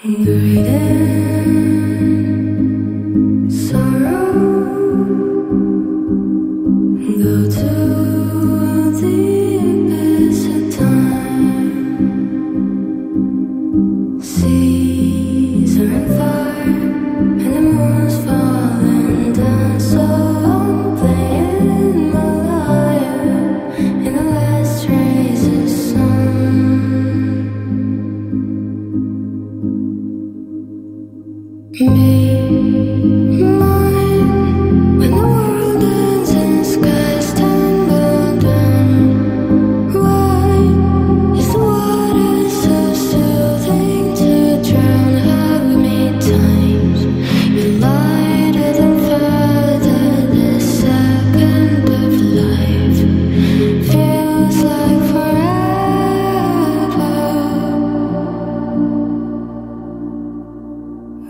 Great sorrow, to the time. Seas Be